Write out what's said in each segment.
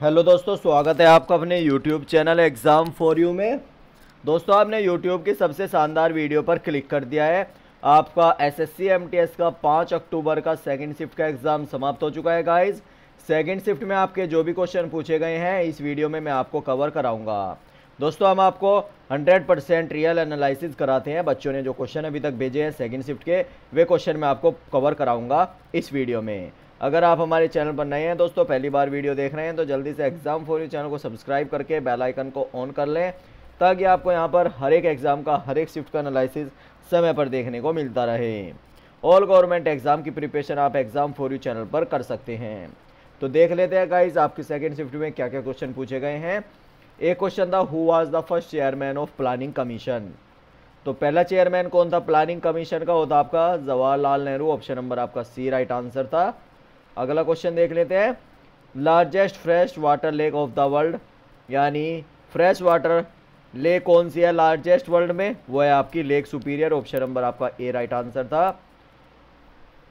Hello दोस्तों, स्वागत है आपका अपने YouTube channel exam for you में। दोस्तों, आपने यूट्यूब की सबसे शानदार वीडियो पर क्लिक कर दिया है। आपका एस एस का 5 अक्टूबर का सेकंड शिफ्ट का एग्ज़ाम समाप्त हो चुका है गाइज़ सेकंड शिफ्ट में आपके जो भी क्वेश्चन पूछे गए हैं, इस वीडियो में मैं आपको कवर कराऊँगा। दोस्तों, हम आपको 100 परसेंट रियल एनालिसिस कराते हैं। बच्चों ने जो क्वेश्चन अभी तक भेजे हैं सेकंड शिफ्ट के, वे क्वेश्चन मैं आपको कवर कराऊँगा इस वीडियो में। अगर आप हमारे चैनल पर नए हैं दोस्तों, पहली बार वीडियो देख रहे हैं तो जल्दी से एग्ज़ाम फॉर यू चैनल को सब्सक्राइब करके बेल आइकन को ऑन कर लें, ताकि आपको यहाँ पर हर एक एग्ज़ाम का, हर एक शिफ्ट का एनालिसिस समय पर देखने को मिलता रहे। ऑल गवर्नमेंट एग्ज़ाम की प्रिपरेशन आप एग्ज़ाम फॉर यू चैनल पर कर सकते हैं। तो देख लेते हैं गाइज़ आपके सेकेंड शिफ्ट में क्या क्या क्वेश्चन पूछे गए हैं। एक क्वेश्चन था who was the first chairman of planning commission तो पहला चेयरमैन कौन था? प्लानिंग कमीशन का होता आपका जवाहरलाल नेहरू ऑप्शन नंबर आपका सी राइट आंसर था। अगला क्वेश्चन देख लेते हैं। Largest fresh water lake of the world यानी फ्रेश वाटर लेक कौन सी है? लार्जेस्ट वर्ल्ड में, वो है आपकी लेक सुपीरियर ऑप्शन नंबर आपका ए राइट आंसर था।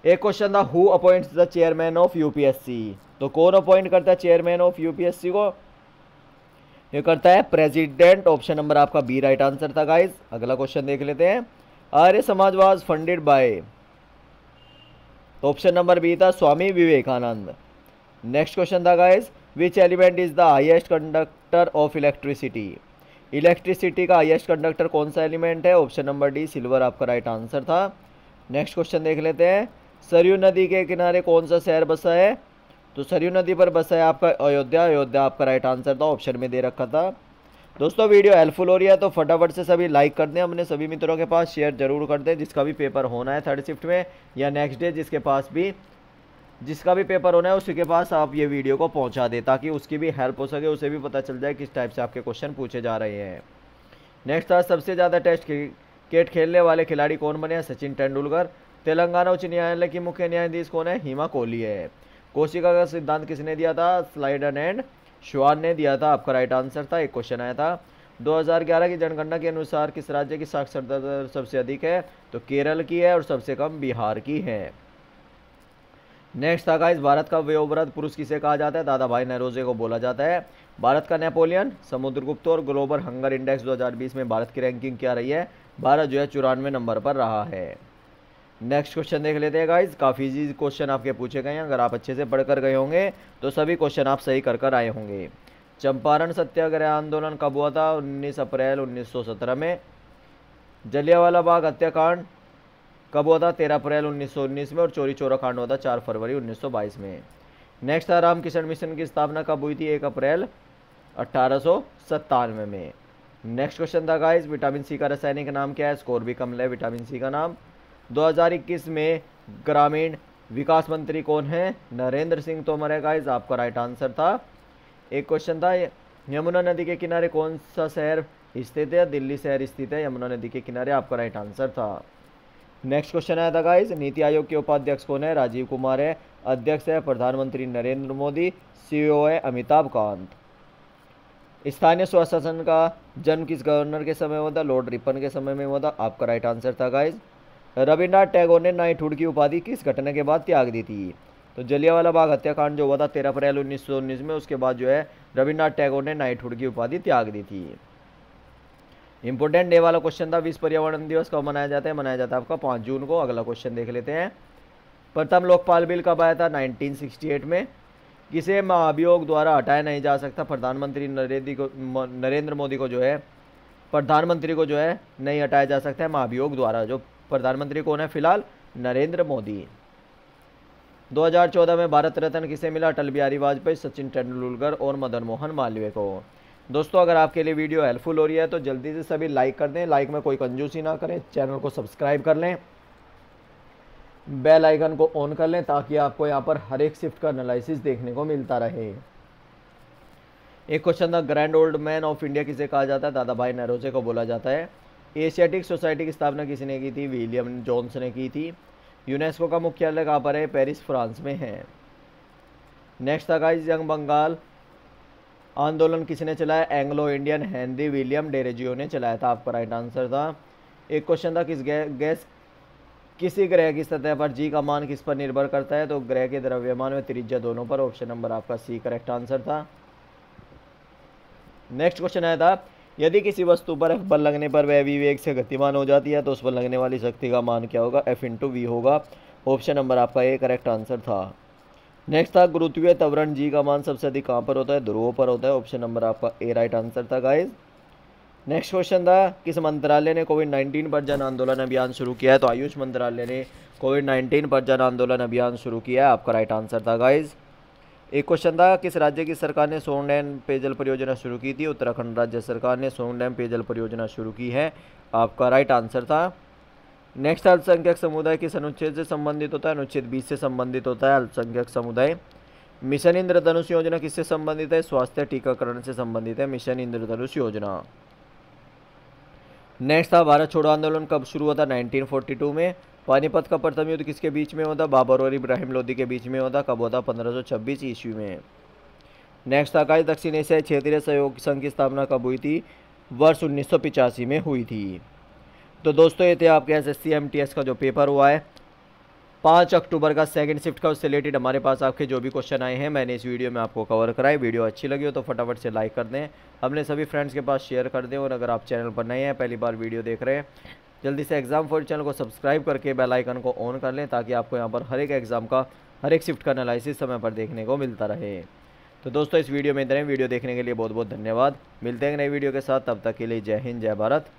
एक क्वेश्चन था who appoints the chairman of UPSC तो कौन अपॉइंट करता है चेयरमैन ऑफ़ यूपीएससी को? ये करता है प्रेसिडेंट ऑप्शन नंबर आपका बी राइट आंसर था गाइस अगला क्वेश्चन देख लेते हैं। आर्य समाज समाजवाद फंडेड बाय तो ऑप्शन नंबर बी था स्वामी विवेकानंद। नेक्स्ट क्वेश्चन था guys which element is the highest conductor of electricity electricity का हाइएस्ट कंडक्टर कौन सा एलिमेंट है? ऑप्शन नंबर डी सिल्वर आपका राइट आंसर था। नेक्स्ट क्वेश्चन देख लेते हैं। सरयू नदी के किनारे कौन सा शहर बसा है? तो सरयू नदी पर बसा है आपका अयोध्या। अयोध्या आपका राइट आंसर था। ऑप्शन में दे रखा था। दोस्तों, वीडियो हेल्पफुल हो रही है तो फटाफट से सभी लाइक कर दें अपने सभी मित्रों के पास शेयर ज़रूर कर दें, जिसका भी पेपर होना है थर्ड शिफ्ट में, या नेक्स्ट डे जिसके पास भी, जिसका भी पेपर होना है, उसी के पास आप ये वीडियो को पहुँचा दें, ताकि उसकी भी हेल्प हो सके, उसे भी पता चल जाए किस टाइप से आपके क्वेश्चन पूछे जा रहे हैं। नेक्स्ट था सबसे ज़्यादा टेस्ट क्रिकेट खेलने वाले खिलाड़ी कौन बने हैं? सचिन तेंदुलकर। तेलंगाना उच्च न्यायालय की मुख्य न्यायाधीश कौन है? हिमा कोहली है। कोशिका का सिद्धांत किसने दिया था? स्लाइडन एंड श्वान ने दिया था, आपका राइट आंसर था, एक क्वेश्चन आया था। 2011 की जनगणना के अनुसार किस राज्य की साक्षरता दर सबसे अधिक है? तो केरल की है और सबसे कम बिहार की है। नेक्स्ट था गाइस भारत का वयोवृद्ध पुरुष किसे कहा जाता है? दादा भाई नरोजे को बोला जाता है। भारत का नेपोलियन, समुद्रगुप्त और ग्लोबल हंगर इंडेक्स 2020 में भारत की रैंकिंग क्या रही है? भारत जो है चौरानवे नंबर पर रहा है। नेक्स्ट क्वेश्चन देख लेते हैं गाइज़ काफ़ी इजी क्वेश्चन आपके पूछे गए हैं, अगर आप अच्छे से पढ़ कर गए होंगे तो सभी क्वेश्चन आप सही कर कर आए होंगे. चंपारण सत्याग्रह आंदोलन कब हुआ था? 19 अप्रैल 1917 में. जलियावाला बाग हत्याकांड कब हुआ था? 13 अप्रैल 1919 में और चोरी चोरा कांड हुआ था 4 फरवरी 1922 में. नेक्स्ट था रामकिशन मिशन की स्थापना कब हुई थी? एक अप्रैल अट्ठारह में. नेक्स्ट क्वेश्चन था गाइज़ विटामिन सी का रासायनिक नाम क्या है? स्कोर भी कम है विटामिन सी का नाम. 2021 में ग्रामीण विकास मंत्री कौन है? नरेंद्र सिंह तोमर है गाइज़ आपका राइट आंसर था। एक क्वेश्चन था, यमुना नदी के किनारे कौन सा शहर स्थित है? दिल्ली शहर स्थित है, यमुना नदी के किनारे, आपका राइट आंसर था। नेक्स्ट क्वेश्चन आया था गाइज़ नीति आयोग के उपाध्यक्ष कौन है? राजीव कुमार है, अध्यक्ष है प्रधानमंत्री नरेंद्र मोदी सीईओ है अमिताभ कांत। स्थानीय स्वशासन का जन्म किस गवर्नर के समय हुआ था? लॉर्ड रिपन के समय में हुआ था, आपका राइट आंसर था गाइज़ रविन्द्रनाथ टैगोर ने नाइटहुड की उपाधि किस घटना के बाद त्याग दी थी? तो जलियावाला बाग हत्याकांड जो हुआ था, तेरह अप्रैल उन्नीस सौ उन्नीस में, उसके बाद जो है रविन्द्रनाथ टैगोर ने नाइटहुड की उपाधि त्याग दी थी। इंपोर्टेंट डे वाला क्वेश्चन था, विश्व पर्यावरण दिवस कब मनाया जाता है? मनाया जाता है आपका पाँच जून को। अगला क्वेश्चन देख लेते हैं। प्रथम लोकपाल बिल कब आया था? 1968 में। किसे महाभियोग द्वारा हटाया नहीं जा सकता? प्रधानमंत्री नरेंद्र को नरेंद्र मोदी को जो है, प्रधानमंत्री को जो है, नहीं हटाया जा सकता है महाभियोग द्वारा, जो प्रधानमंत्री कौन है फ़िलहाल? नरेंद्र मोदी। 2014 में भारत रत्न किसे मिला? अटल बिहारी वाजपेयी, सचिन तेंदुलकर और मदन मोहन मालवीय को। दोस्तों, अगर आपके लिए वीडियो हेल्पफुल हो रही है तो जल्दी से सभी लाइक कर दें। लाइक में कोई कंजूसी ना करें, चैनल को सब्सक्राइब कर लें। बेल आइकन को ऑन कर लें, ताकि आपको यहाँ पर हर एक शिफ्ट का एनालिसिस देखने को मिलता रहे। एक क्वेश्चन था grand old man of India किसे कहा जाता है? दादा भाई नरोजे को बोला जाता है। एशियाटिक सोसाइटी की स्थापना किसने की थी? विलियम जॉन्स ने की थी। यूनेस्को का मुख्यालय कहाँ पर है? पेरिस, फ्रांस में है। नेक्स्ट था यंग बंगाल। आंदोलन किसने चलाया? Anglo Indian Henry William Derozio ने चलाया था। आपका राइट आंसर था। एक क्वेश्चन था, किस गैस, किसी ग्रह की सतह पर जी का मान किस पर निर्भर करता है? तो ग्रह के द्रव्यमान में त्रिज्या दोनों पर ऑप्शन नंबर आपका सी करेक्ट आंसर था। नेक्स्ट क्वेश्चन आया था। यदि किसी वस्तु पर एफ़ बल लगने पर वह वी वेग से गतिमान हो जाती है तो उस पर लगने वाली शक्ति का मान क्या होगा? एफ़ इंटू वी होगा। ऑप्शन नंबर आपका ए करेक्ट आंसर था। नेक्स्ट था, गुरुत्वीय तवरण जी का मान सबसे अधिक कहाँ पर होता है? ध्रुवों पर होता है। ऑप्शन नंबर आपका ए राइट आंसर था गाइज़ नेक्स्ट क्वेश्चन था, किस मंत्रालय ने कोविड नाइन्टीन पर जन आंदोलन अभियान शुरू किया है? तो आयुष मंत्रालय ने कोविड नाइन्टीन पर जन आंदोलन अभियान शुरू किया है। आपका राइट आंसर था गाइज़ एक क्वेश्चन था, किस राज्य की सरकार ने सोंग डैम पेयजल परियोजना शुरू की थी? उत्तराखंड राज्य सरकार ने सोंग डैम पेयजल परियोजना शुरू की है। आपका राइट आंसर था। नेक्स्ट अल्पसंख्यक समुदाय किस अनुच्छेद से संबंधित होता है? अनुच्छेद बीस से संबंधित होता है अल्पसंख्यक समुदाय। मिशन इंद्रधनुष योजना किससे संबंधित है? स्वास्थ्य टीकाकरण से संबंधित है मिशन इंद्रधनुष योजना। नेक्स्ट था, भारत छोड़ो आंदोलन कब शुरू हुआ था? 1942 में। पानीपत का प्रथम युद्ध किसके बीच में होता? बाबर और इब्राहिम लोदी के बीच में होता कब होता 1526 ईस्वी में। नेक्स्ट गाइस दक्षिण एशियाई क्षेत्रीय सहयोग संघ की स्थापना कब हुई थी? वर्ष उन्नीस में हुई थी। तो दोस्तों, ये थे आपके एस एस का जो पेपर हुआ है। पाँच अक्टूबर का सेकंड शिफ्ट का उससे रिलेटेड हमारे पास आपके जो भी क्वेश्चन आए हैं, मैंने इस वीडियो में आपको कवर कराए। वीडियो अच्छी लगी हो तो फटाफट से लाइक कर दें। अपने सभी फ्रेंड्स के पास शेयर कर दें और अगर आप चैनल पर नए हैं, पहली बार वीडियो देख रहे हैं जल्दी से एग्ज़ाम फॉर चैनल को सब्सक्राइब करके बेल आइकन को ऑन कर लें ताकि आपको यहाँ पर हर एक एग्ज़ाम का, हर एक शिफ्ट का एनालिसिस समय पर देखने को मिलता रहे। तो दोस्तों, इस वीडियो में इतने वीडियो देखने के लिए बहुत बहुत धन्यवाद। मिलते हैं नई वीडियो के साथ। तब तक के लिए जय हिंद, जय भारत।